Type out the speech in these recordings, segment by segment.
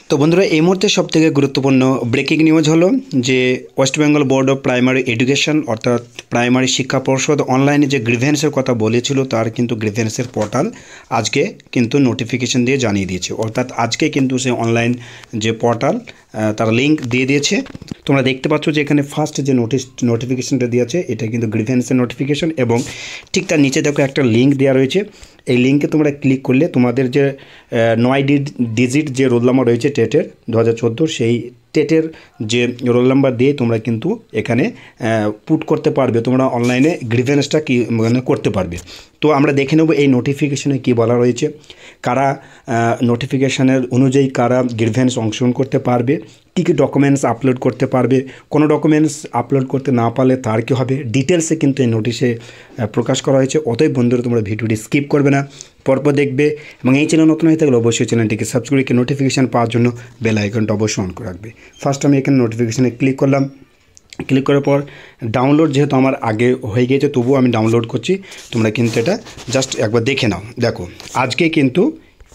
তো বন্ধুরা, এই মুহূর্তে সবথেকে গুরুত্বপূর্ণ ব্রেকিং নিউজ হলো যে West Bengal board of primary education অর্থাৎ প্রাইমারি শিক্ষা পর্ষদ অনলাইনে যে গ্রিভেন্সের কথা বলেছিল, তার কিন্তু গ্রিভেন্সের পোর্টাল আজকে কিন্তু নোটিফিকেশন দিয়ে জানিয়ে দিয়েছে। অর্থাৎ আজকে কিন্তু সে অনলাইন যে পোর্টাল তার লিঙ্ক দিয়ে দিয়েছে। তোমরা দেখতে পাচ্ছ যে এখানে ফার্স্ট যে নোটিস নোটিফিকেশানটা দিয়েছে, এটা কিন্তু গ্রিভেন্সের নোটিফিকেশান এবং ঠিক তার নিচে দেখো একটা লিঙ্ক দেওয়া রয়েছে। এই লিঙ্কে তোমরা ক্লিক করলে তোমাদের যে নয় ডিজিট যে রোল নাম্বার রয়েছে টেটের, দু হাজার চোদ্দ সেই টেটের যে রোল নাম্বার দিয়ে তোমরা কিন্তু এখানে পুট করতে পারবে, তোমরা অনলাইনে গ্রিভেন্সটা কি মানে করতে পারবে। তো আমরা দেখে নেব এই নোটিফিকেশনে কি বলা রয়েছে। কারা নোটিফিকেশানের অনুযায়ী কারা গ্রিভেন্স অংশগ্রহণ করতে পারবে কী কী ডকুমেন্টস আপলোড করতে পারবে, কোনো ডকুমেন্টস আপলোড করতে না পারলে তার কী হবে ডিটেলসে কিন্তু এই নোটিশে প্রকাশ করা হয়েছে। অতএব বন্ধুরা, তোমরা ভিডিওটি স্কিপ করবে না। পরপর দেখবে এবং এই চ্যানেল নতুন হয়ে থাকলে অবশ্যই চ্যানেলটিকে সাবস্ক্রাইব করে নোটিফিকেশান পাওয়ার জন্য বেল আইকনটা অবশ্যই অন করে রাখবে। ফার্স্ট আমি এখানে নোটিফিকেশানে ক্লিক করলাম। ক্লিক করার পর ডাউনলোড যেহেতু আমার আগে হয়ে গিয়েছে, তবুও আমি ডাউনলোড করছি। তোমরা কিন্তু এটা জাস্ট একবার দেখে নাও। দেখো, আজকে কিন্তু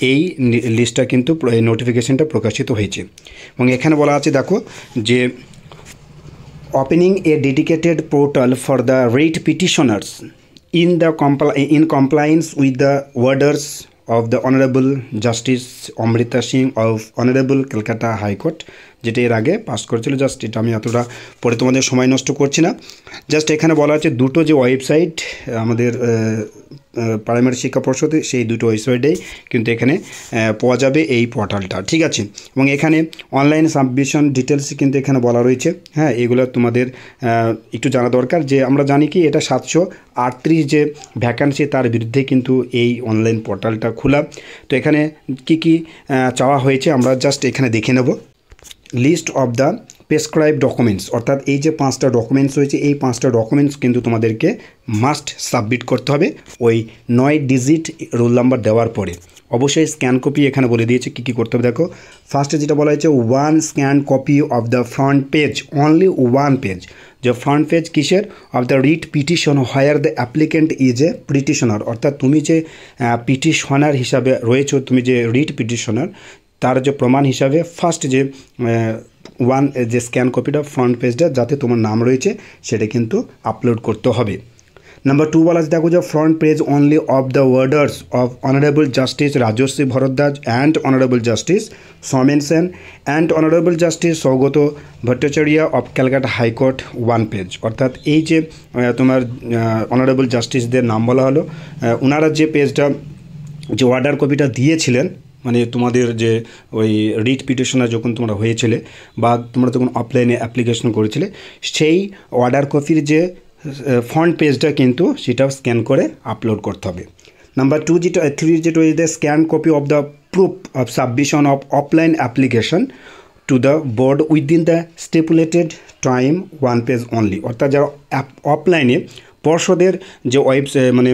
এই লিস্টটা কিন্তু এই নোটিফিকেশানটা প্রকাশিত হয়েছে। এবং এখানে বলা আছে, দেখো, যে opening a dedicated portal for the writ petitioners in the কমপ্লা in compliance with the orders of the honourable justice Amrita Singh of honourable Calcutta high court যেটা এর আগে পাস করেছিল। জাস্ট এটা আমি এতটা পরে তোমাদের সময় নষ্ট করছি না। জাস্ট এখানে বলা আছে দুটো যে ওয়েবসাইট আমাদের প্রাইমারি শিক্ষা পর্ষদে, সেই দুটো ওয়েবসাইটেই কিন্তু এখানে পাওয়া যাবে এই পোর্টালটা ঠিক আছে? এবং এখানে অনলাইন সাবমিশন ডিটেলস কিন্তু এখানে বলা রয়েছে। হ্যাঁ এগুলো তোমাদের একটু জানা দরকার যে আমরা জানি কি এটা সাতশো আটত্রিশ যে ভ্যাকান্সি তার বিরুদ্ধে কিন্তু এই অনলাইন পোর্টালটা খোলা। তো এখানে কি কি চাওয়া হয়েছে আমরা জাস্ট এখানে দেখে নেব। List of the prescribed documents অর্থাৎ এই যে পাঁচটা ডকুমেন্টস রয়েছে, এই পাঁচটা ডকুমেন্টস কিন্তু তোমাদেরকে মাস্ট সাবমিট করতে হবে ওই নয় ডিজিট রোল নাম্বার দেওয়ার পরে। অবশ্যই স্ক্যান কপি এখানে বলে দিয়েছে, কী কী করতে হবে দেখো। ফার্স্টে যেটা বলা হয়েছে one scan copy of the front page only one page যে ফ্রন্ট পেজ কিসের? Of the writ petition where the applicant is a petitioner অর্থাৎ তুমি যে পিটিশনার হিসাবে রয়েছো, তুমি যে রিট পিটিশনার তার যে প্রমাণ হিসাবে ফার্স্ট যে ওয়ান যে স্ক্যান কপিটা ফ্রন্ট পেজটা যাতে তোমার নাম রয়েছে, সেটা কিন্তু আপলোড করতে হবে। নাম্বার টু বলা দেখো যে front page only of the orders of honourable justice Rajashree Bhardwaj and honourable justice Soumen Sen and honourable justice Saugata Bhattacharya of Calcutta high court one page অর্থাৎ এই যে তোমার অনারেবল জাস্টিসদের নাম বলা হলো ওনারা যে পেজটা যে অর্ডার কপিটা দিয়েছিলেন মানে তোমাদের যে ওই রিট পিটিশনার যখন তোমরা হয়েছিলে বা তোমরা যখন অফলাইনে অ্যাপ্লিকেশন করেছিলে, সেই অর্ডার কপির যে ফ্রন্ট পেজটা কিন্তু সেটাও স্ক্যান করে আপলোড করতে হবে। নাম্বার টু যেটা থ্রি যেটা হচ্ছে scan copy of the proof of submission of offline application to the board within the stipulated time one page only অর্থাৎ যারা অফলাইনে পর্ষদের যে ওয়েব মানে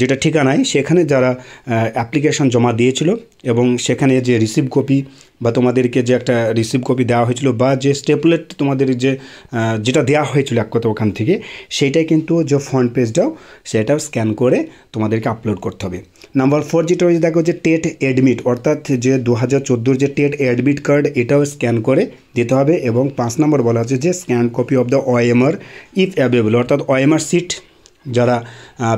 যেটা ঠিকানায়, সেখানে যারা অ্যাপ্লিকেশন জমা দিয়েছিল এবং সেখানে যে রিসিভ কপি বা তোমাদেরকে যে একটা রিসিভ কপি দেওয়া হয়েছিল বা যে স্টেপলেট তোমাদের যে যেটা দেওয়া হয়েছিল এক কথা ওখান থেকে, সেইটাই কিন্তু যে ফ্রন্ট পেজটাও সেটাও স্ক্যান করে তোমাদেরকে আপলোড করতে হবে। নাম্বার ফোর যেটা হয়েছে দেখো যে টেট অ্যাডমিট অর্থাৎ যে দু হাজার যে টেট অ্যাডমিট কার্ড এটাও স্ক্যান করে দিতে হবে এবং পাঁচ নম্বর বলা আছে যে scan copy of the OMR if available অর্থাৎ ওএমআর সিট যারা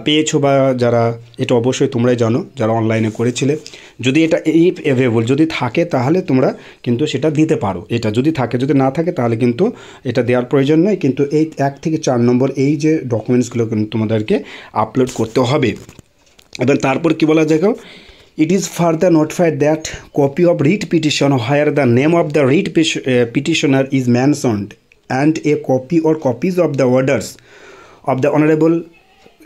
পেয়েছ বা যারা এটা অবশ্যই তোমরাই জানো, যারা অনলাইনে করেছিলে। যদি এটা ইফ অ্যাভেলেবল যদি থাকে, তাহলে তোমরা কিন্তু সেটা দিতে পারো। এটা যদি থাকে, যদি না থাকে, তাহলে কিন্তু এটা দেওয়ার প্রয়োজন নয় কিন্তু এই এক থেকে চার নম্বর এই যে ডকুমেন্টসগুলো কিন্তু তোমাদেরকে আপলোড করতে হবে। এবার তারপর কী বলা যায় It is further notified that copy of writ petition where the name of the writ petitioner is mentioned and a copy or copies of the orders of the Honorable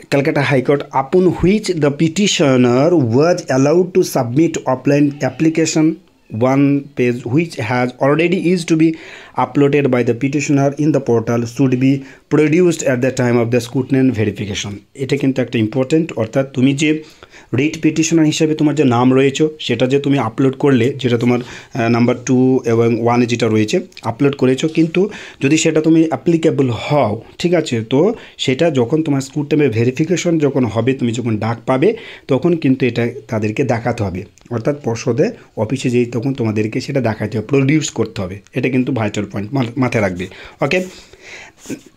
Calcutta High Court upon which the petitioner was allowed to submit offline application one page which has already is to be uploaded by the petitioner in the portal should be produced at the time of the scrutiny verification. এটা কিন্তু একটা important অর্থাৎ তুমি যে writ petitioner হিসেবে তোমার যে নাম রয়েছে, সেটা যে তুমি আপলোড করলে, যেটা তোমার নাম্বার টু এবং ওয়ানে যেটা রয়েছে আপলোড করেছ, কিন্তু যদি সেটা তুমি অ্যাপ্লিকেবল হও, ঠিক আছে, তো সেটা যখন তোমার স্কুল টাইমে ভেরিফিকেশন যখন হবে, তুমি যখন ডাক পাবে, তখন কিন্তু এটা তাদেরকে দেখাতে হবে। অর্থাৎ পর্ষদে অফিসে যেই তখন তোমাদেরকে সেটা দেখাতে হবে প্রডিউস করতে হবে। এটা কিন্তু ভাইটাল পয়েন্ট মাথায় রাখবে। ওকে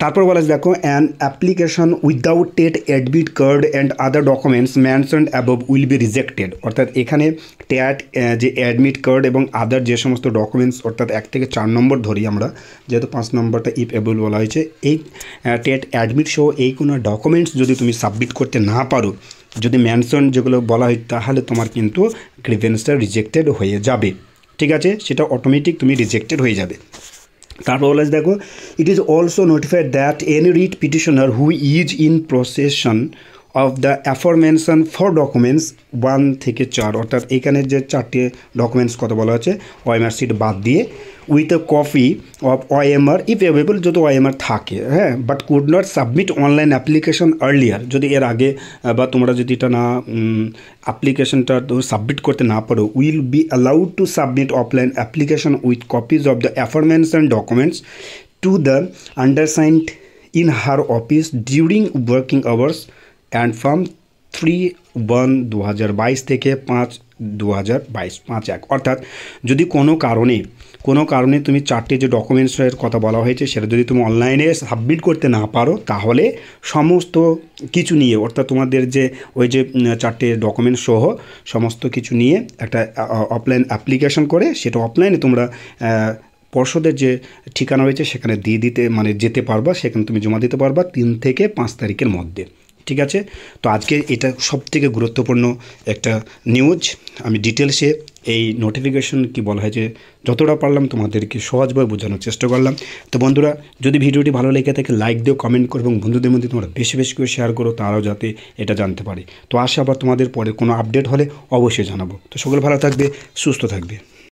তারপর বলা দেখো an application without TET admit card and other documents mentioned above will be rejected অর্থাৎ এখানে ট্যাট যে অ্যাডমিট কার্ড এবং আদার যে সমস্ত ডকুমেন্টস অর্থাৎ এক থেকে চার নম্বর ধরি আমরা, যেহেতু পাঁচ নম্বরটা ইফ এবল বলা হয়েছে, এই টেট অ্যাডমিট সহ এই কোনো ডকুমেন্টস যদি তুমি সাবমিট করতে না পারো যদি ম্যানশন যেগুলো বলা হয়, তাহলে তোমার কিন্তু গ্রিভেন্সটা রিজেক্টেড হয়ে যাবে। ঠিক আছে? সেটা অটোমেটিক তুমি রিজেক্টেড হয়ে যাবে। তারপর বলে দেখো it is also notified that any writ petitioner who is in possession of the aforementioned four documents one থেকে চার, অর্থাৎ এখানে যে চারটে ডকুমেন্টস কথা বলা হচ্ছে ওয়াইএমআর সিট বাদ দিয়ে with a copy of OMR if available যদি ওয়াইএমআর থাকে হ্যাঁ but could not submit online application earlier যদি এর আগে বা তোমরা যদি এটা না অ্যাপ্লিকেশনটা সাবমিট করতে না পারো will be allowed to submit offline application with copies of the aforementioned documents to the undersigned in her office during working hours and from three one দু হাজার বাইশ থেকে পাঁচ দু হাজার বাইশ পাঁচ এক অর্থাৎ যদি কোনো কারণে কোনো কারণে তুমি চারটে যে ডকুমেন্টসের কথা বলা হয়েছে, সেটা যদি তুমি অনলাইনে সাবমিট করতে না পারো, তাহলে সমস্ত কিছু নিয়ে, অর্থাৎ তোমাদের যে ওই যে চারটে ডকুমেন্টস সহ সমস্ত কিছু নিয়ে একটা অফলাইন অ্যাপ্লিকেশন করে, সেটা অফলাইনে তোমরা পর্ষদের যে ঠিকানা রয়েছে, সেখানে দিয়ে দিতে মানে যেতে পারবা, সেখানে তুমি জমা দিতে পারবা তিন থেকে পাঁচ তারিখের মধ্যে। ঠিক আছে? তো আজকে এটা সব থেকে গুরুত্বপূর্ণ একটা নিউজ আমি ডিটেলসে এই নোটিফিকেশন কি বলা হয় যে যতটা পারলাম তোমাদেরকে সহজভাবে বোঝানোর চেষ্টা করলাম। তো বন্ধুরা, যদি ভিডিওটি ভালো লেগে থাকে লাইক দিও কমেন্ট করো এবং বন্ধুদের মধ্যে তোমরা বেশি বেশি করে শেয়ার করো, তারাও যাতে এটা জানতে পারে। তো আসে আবার তোমাদের পরে কোনো আপডেট হলে অবশ্যই জানাব। তো সকলে ভালো থাকবে, সুস্থ থাকবে।